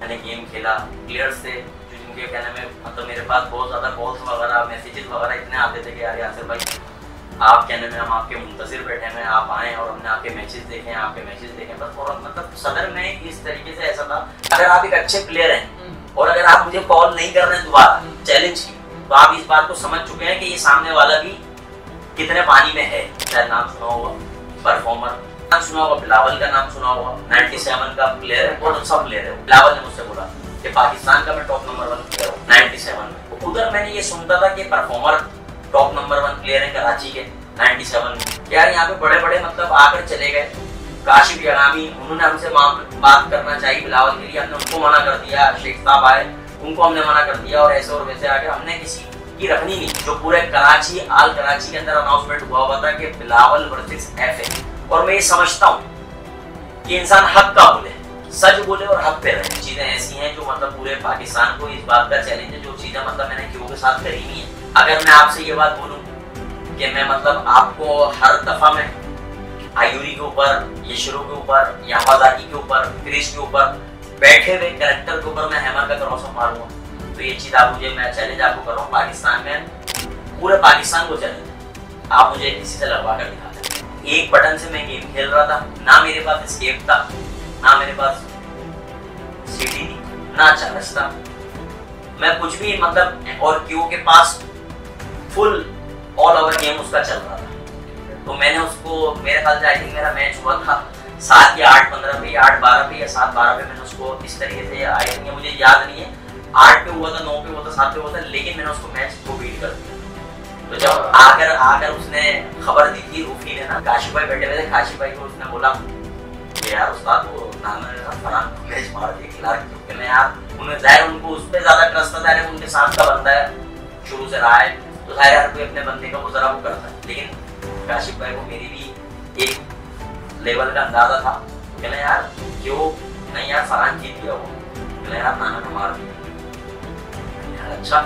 मैंने गेम खेला प्लेयर्स थे जो जिनके कहने में मतलब मेरे पास बहुत ज़्यादा कॉल्स वगैरह मैसेजेस वगैरह इतने आते थे कि यार यासिर भाई आप कहने में हम आपके मुंतजर बैठे हैं आप आए और हमने आपके मैचेस देखे हैं आपके मैचेस देखे बस और मतलब सदर में इस तरीके से ऐसा था अगर आप एक अच्छे प्लेयर हैं और अगर आप मुझे कॉल नहीं कर रहे हैं दोबारा चैलेंज की तो आप इस बात को समझ चुके हैं कि ये सामने वाला भी कितने पानी में है शायद नाम सुना होगा परफॉर्मर नाम सुना होगा, बिलावल का नाम सुना होगा। 97 का प्लेयर है बहुत अच्छा प्लेयर है बिलावल ने मुझसे बोला कि पाकिस्तान का मैं टॉप नंबर वन प्लेयर हूँ 97 में। तो उधर मैंने ये सुनता था कि performer top number one player है कराची के 97 में। यार यहाँ पे बड़े बड़े मतलब आकर चले गए। काशिफ यगामी उन्होंने हमसे बात करना चाहिए बिलावल के लिए। हमने उनको मना कर दिया, शेख साहब आए, उनको हमने मना कर दिया और ऐसे और वैसे आके हमने किसी की रखनी नहीं। जो पूरे कराची, आल कराची के अंदर अनाउंसमेंट हुआ हुआ था कि बिलावल वर्सेस एफ़ और मैं ये समझता हूँ कि इंसान हक का बोले सच बोले और हक पे रहे। चीज़ें ऐसी हैं जो मतलब पूरे पाकिस्तान को इस बात का चैलेंज है, जो चीज़ें मतलब मैंने क्यों के साथ करी नहीं है। अगर मैं आपसे ये बात बोलूँ कि मैं मतलब आपको हर दफ़ा में आयूरी के ऊपर, यशरो के ऊपर या हवाजाकी के ऊपर, क्रिश के ऊपर बैठे हुए करेक्टर के ऊपर मैं हैमर का क्रॉस मारूँगा। तो ये चीज़ आप मुझे, मैं चैलेंज आपको कर रहा हूँ पाकिस्तान में। पूरे पाकिस्तान को चैलेंज आप मुझे किसी से लगवा कर दिखा एक बटन से मैं गेम खेल रहा था। ना मेरे पास स्केप था, ना मेरे पास सीटी थी, ना चार्ज था। मैं कुछ भी मतलब और क्यू के पास फुल ऑल ओवर गेम उसका चल रहा था। तो मैंने उसको, मेरे ख्याल से आई थिंक मेरा मैच हुआ था सात या आठ, पंद्रह पे आठ, बारह पे या सात, बारह पे। मैंने उसको इस तरीके से आई थिंक मुझे याद नहीं है। आठ पे हुआ था, नौ पे हुआ था, सात पे हुआ था, लेकिन मैंने उसको मैच को बीट कर दिया। तो जब आकर आकर उसने खबर दी थी रूफी ने ना काशी भाई बैठे हुए थे काशी भाई को उसने बोला, कि यार उस्ताद, वो नाम फलान ज़ाहिर उनको उस पर ज़्यादा ट्रस्ट था उनके साथ का बंदा है, शुरू से रहा है तो ज़ाहिर हर कोई अपने बंदे का वो जरा वो करता है। लेकिन काशिफ भाई को मेरी भी एक लेवल का अंदाज़ा था। कहना यार, क्यों? नहीं यार, फलान जीत गया वो। कहना यार नाना ने मार दिया। अच्छा